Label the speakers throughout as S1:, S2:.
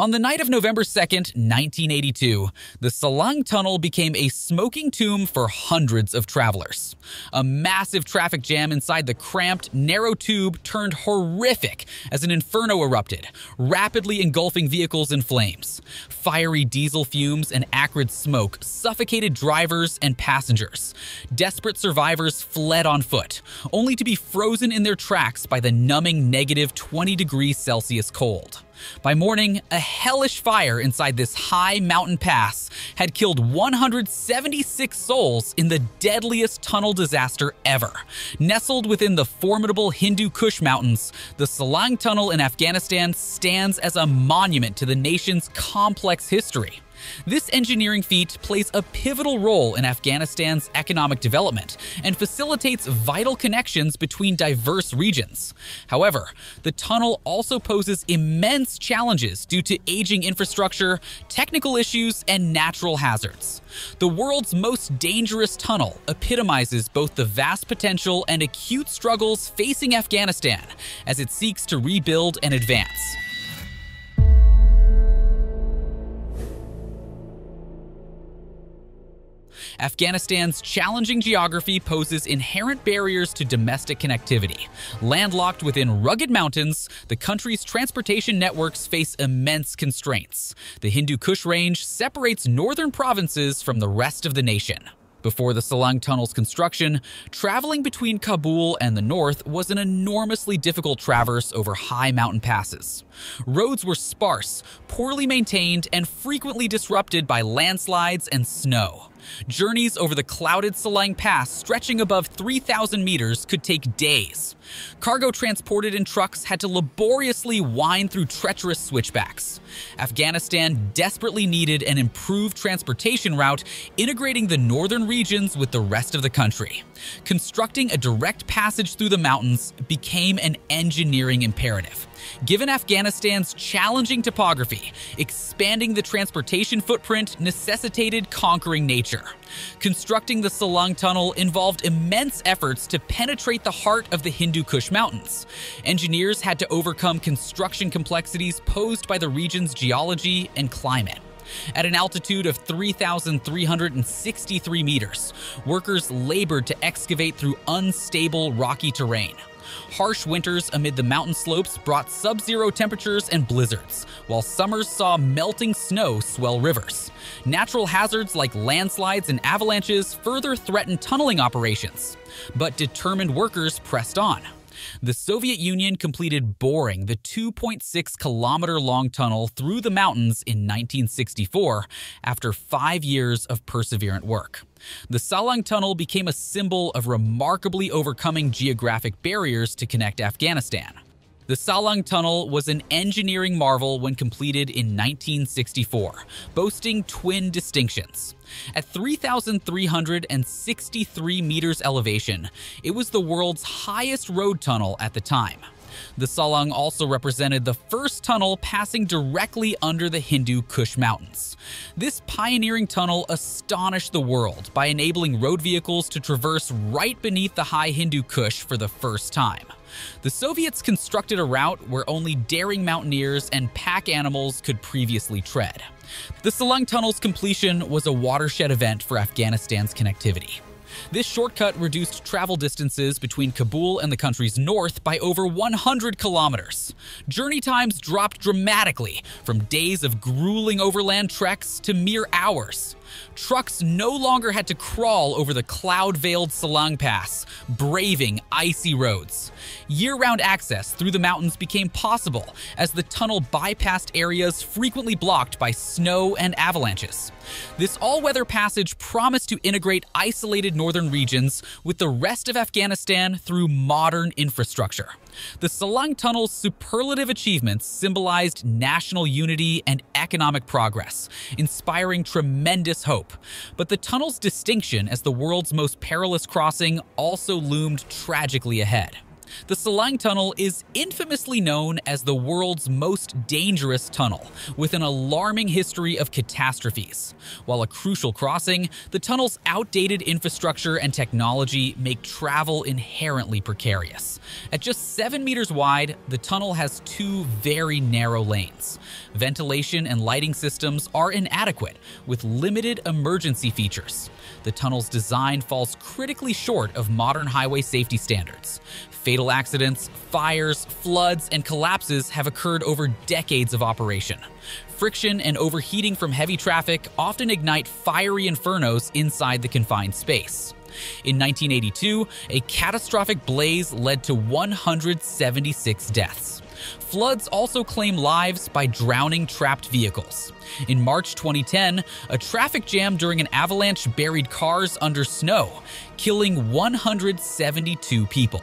S1: On the night of November 2nd, 1982, the Salang Tunnel became a smoking tomb for hundreds of travelers. A massive traffic jam inside the cramped, narrow tube turned horrific as an inferno erupted, rapidly engulfing vehicles in flames. Fiery diesel fumes and acrid smoke suffocated drivers and passengers. Desperate survivors fled on foot, only to be frozen in their tracks by the numbing negative 20 degrees Celsius cold. By morning, a hellish fire inside this high mountain pass had killed 176 souls in the deadliest tunnel disaster ever. Nestled within the formidable Hindu Kush Mountains, the Salang Tunnel in Afghanistan stands as a monument to the nation's complex history. This engineering feat plays a pivotal role in Afghanistan's economic development and facilitates vital connections between diverse regions. However, the tunnel also poses immense challenges due to aging infrastructure, technical issues, and natural hazards. The world's most dangerous tunnel epitomizes both the vast potential and acute struggles facing Afghanistan as it seeks to rebuild and advance. Afghanistan's challenging geography poses inherent barriers to domestic connectivity. Landlocked within rugged mountains, the country's transportation networks face immense constraints. The Hindu Kush Range separates northern provinces from the rest of the nation. Before the Salang Tunnel's construction, traveling between Kabul and the north was an enormously difficult traverse over high mountain passes. Roads were sparse, poorly maintained, and frequently disrupted by landslides and snow. Journeys over the clouded Salang Pass stretching above 3,000 meters could take days. Cargo transported in trucks had to laboriously wind through treacherous switchbacks. Afghanistan desperately needed an improved transportation route integrating the northern regions with the rest of the country. Constructing a direct passage through the mountains became an engineering imperative. Given Afghanistan's challenging topography, expanding the transportation footprint necessitated conquering nature. Constructing the Salang Tunnel involved immense efforts to penetrate the heart of the Hindu Kush Mountains. Engineers had to overcome construction complexities posed by the region's geology and climate. At an altitude of 3,363 meters, workers labored to excavate through unstable rocky terrain. Harsh winters amid the mountain slopes brought sub zero temperatures and blizzards, while summers saw melting snow swell rivers. Natural hazards like landslides and avalanches further threatened tunneling operations. But determined workers pressed on. The Soviet Union completed boring the 2.6 kilometer long tunnel through the mountains in 1964 after five years of perseverant work. The Salang Tunnel became a symbol of remarkably overcoming geographic barriers to connect Afghanistan. The Salang Tunnel was an engineering marvel when completed in 1964, boasting twin distinctions. At 3,363 meters elevation, it was the world's highest road tunnel at the time. The Salang also represented the first tunnel passing directly under the Hindu Kush Mountains. This pioneering tunnel astonished the world by enabling road vehicles to traverse right beneath the high Hindu Kush for the first time. The Soviets constructed a route where only daring mountaineers and pack animals could previously tread. The Salang Tunnel's completion was a watershed event for Afghanistan's connectivity. This shortcut reduced travel distances between Kabul and the country's north by over 100 kilometers. Journey times dropped dramatically, from days of grueling overland treks to mere hours. Trucks no longer had to crawl over the cloud-veiled Salang Pass, braving icy roads. Year-round access through the mountains became possible as the tunnel bypassed areas frequently blocked by snow and avalanches. This all-weather passage promised to integrate isolated northern regions with the rest of Afghanistan through modern infrastructure. The Salang Tunnel's superlative achievements symbolized national unity and economic progress, inspiring tremendous hope. But the tunnel's distinction as the world's most perilous crossing also loomed tragically ahead. The Salang Tunnel is infamously known as the world's most dangerous tunnel, with an alarming history of catastrophes. While a crucial crossing, the tunnel's outdated infrastructure and technology make travel inherently precarious. At just 7 meters wide, the tunnel has two very narrow lanes. Ventilation and lighting systems are inadequate, with limited emergency features. The tunnel's design falls critically short of modern highway safety standards. Fatal accidents, fires, floods, and collapses have occurred over decades of operation. Friction and overheating from heavy traffic often ignite fiery infernos inside the confined space. In 1982, a catastrophic blaze led to 176 deaths. Floods also claim lives by drowning trapped vehicles. In March 2010, a traffic jam during an avalanche buried cars under snow, killing 172 people.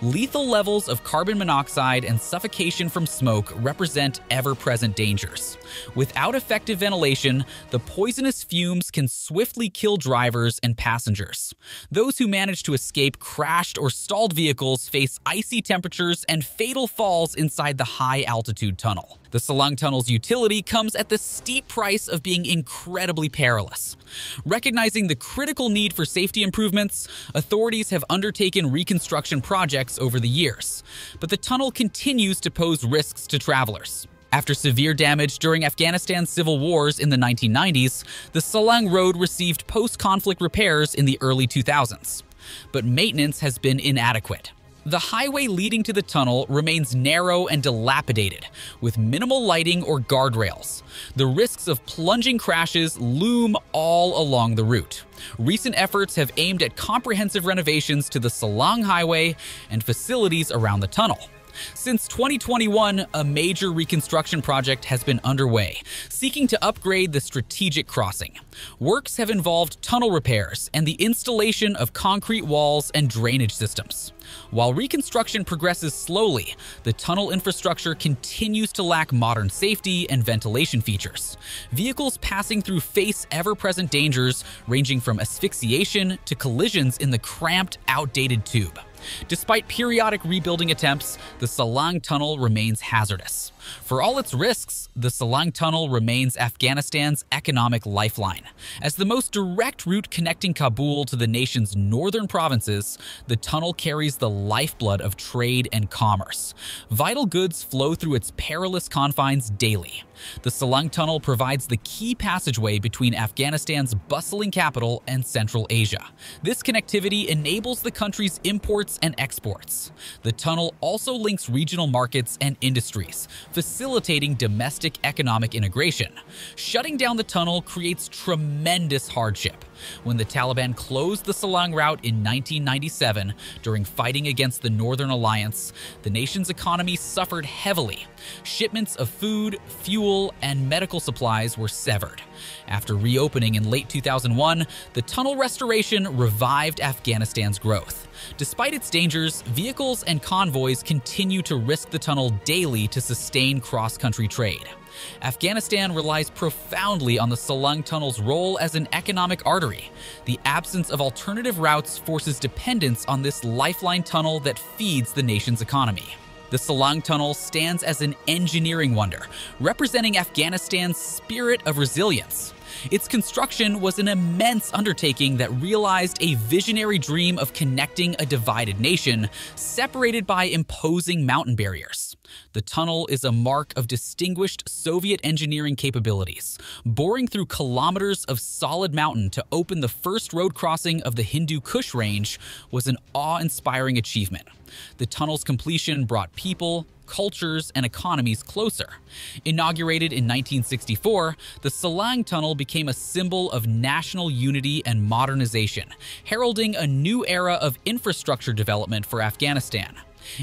S1: Lethal levels of carbon monoxide and suffocation from smoke represent ever present dangers. Without effective ventilation, the poisonous fumes can swiftly kill drivers and passengers. Those who manage to escape crashed or stalled vehicles face icy temperatures and fatal falls inside the high altitude tunnel. The Salang Tunnel's utility comes at the steep price of being incredibly perilous. Recognizing the critical need for safety improvements, authorities have undertaken reconstruction projects over the years, but the tunnel continues to pose risks to travelers. After severe damage during Afghanistan's civil wars in the 1990s, the Salang Road received post conflict repairs in the early 2000s. But maintenance has been inadequate. The highway leading to the tunnel remains narrow and dilapidated, with minimal lighting or guardrails. The risks of plunging crashes loom all along the route. Recent efforts have aimed at comprehensive renovations to the Salang Highway and facilities around the tunnel. Since 2021, a major reconstruction project has been underway, seeking to upgrade the strategic crossing. Works have involved tunnel repairs and the installation of concrete walls and drainage systems. While reconstruction progresses slowly, the tunnel infrastructure continues to lack modern safety and ventilation features. Vehicles passing through face ever present dangers, ranging from asphyxiation to collisions in the cramped, outdated tube. Despite periodic rebuilding attempts, the Salang Tunnel remains hazardous. For all its risks, the Salang Tunnel remains Afghanistan's economic lifeline. As the most direct route connecting Kabul to the nation's northern provinces, the tunnel carries the lifeblood of trade and commerce. Vital goods flow through its perilous confines daily. The Salang Tunnel provides the key passageway between Afghanistan's bustling capital and Central Asia. This connectivity enables the country's imports and exports. The tunnel also links regional markets and industries, facilitating domestic economic integration. Shutting down the tunnel creates tremendous hardship. When the Taliban closed the Salang route in 1997 during fighting against the Northern Alliance, the nation's economy suffered heavily. Shipments of food, fuel, and medical supplies were severed. After reopening in late 2001, the tunnel restoration revived Afghanistan's growth. Despite its dangers, vehicles and convoys continue to risk the tunnel daily to sustain cross country trade. Afghanistan relies profoundly on the Salang Tunnel's role as an economic artery. The absence of alternative routes forces dependence on this lifeline tunnel that feeds the nation's economy. The Salang Tunnel stands as an engineering wonder, representing Afghanistan's spirit of resilience. Its construction was an immense undertaking that realized a visionary dream of connecting a divided nation, separated by imposing mountain barriers. The tunnel is a mark of distinguished Soviet engineering capabilities, boring through kilometers of solid mountain to open the first road crossing of the Hindu Kush range was an awe-inspiring achievement. The tunnel's completion brought people, cultures, and economies closer. Inaugurated in 1964, the Salang Tunnel became a symbol of national unity and modernization, heralding a new era of infrastructure development for Afghanistan.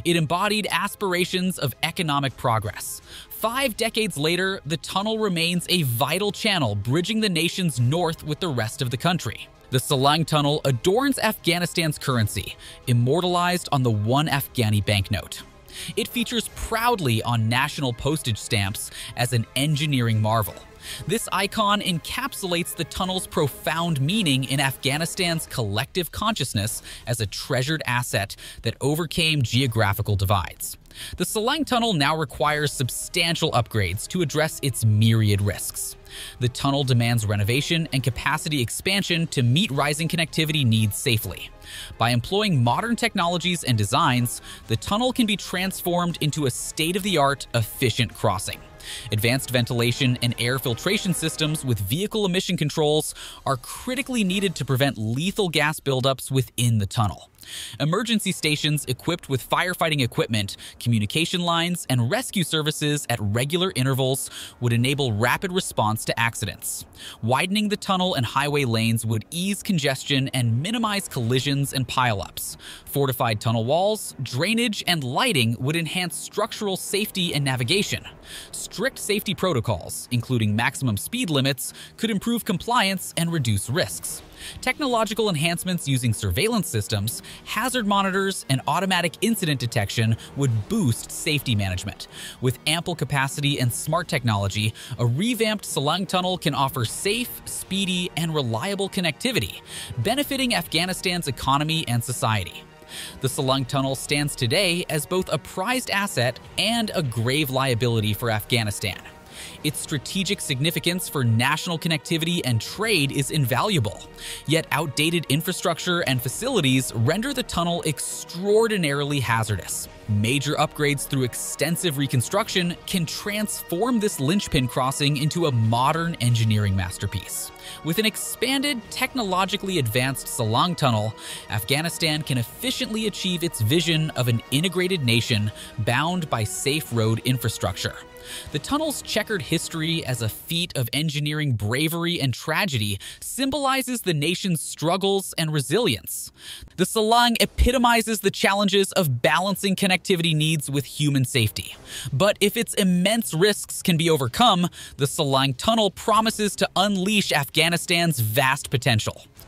S1: It embodied aspirations of economic progress. Five decades later, the tunnel remains a vital channel bridging the nation's north with the rest of the country. The Salang Tunnel adorns Afghanistan's currency, immortalized on the one Afghani banknote. It features proudly on national postage stamps as an engineering marvel. This icon encapsulates the tunnel's profound meaning in Afghanistan's collective consciousness as a treasured asset that overcame geographical divides. The Salang Tunnel now requires substantial upgrades to address its myriad risks. The tunnel demands renovation and capacity expansion to meet rising connectivity needs safely. By employing modern technologies and designs, the tunnel can be transformed into a state-of-the-art, efficient crossing. Advanced ventilation and air filtration systems with vehicle emission controls are critically needed to prevent lethal gas buildups within the tunnel. Emergency stations equipped with firefighting equipment, communication lines, and rescue services at regular intervals would enable rapid response to accidents. Widening the tunnel and highway lanes would ease congestion and minimize collisions and pileups. Fortified tunnel walls, drainage, and lighting would enhance structural safety and navigation. Strict safety protocols, including maximum speed limits, could improve compliance and reduce risks. Technological enhancements using surveillance systems, hazard monitors, and automatic incident detection would boost safety management. With ample capacity and smart technology, a revamped Salang Tunnel can offer safe, speedy, and reliable connectivity, benefiting Afghanistan's economy and society. The Salang Tunnel stands today as both a prized asset and a grave liability for Afghanistan. Its strategic significance for national connectivity and trade is invaluable. Yet outdated infrastructure and facilities render the tunnel extraordinarily hazardous. Major upgrades through extensive reconstruction can transform this linchpin crossing into a modern engineering masterpiece. With an expanded, technologically advanced Salang Tunnel, Afghanistan can efficiently achieve its vision of an integrated nation bound by safe road infrastructure. The tunnel's checkered history as a feat of engineering bravery and tragedy symbolizes the nation's struggles and resilience. The Salang epitomizes the challenges of balancing connectivity needs with human safety. But if its immense risks can be overcome, the Salang Tunnel promises to unleash Afghanistan's vast potential.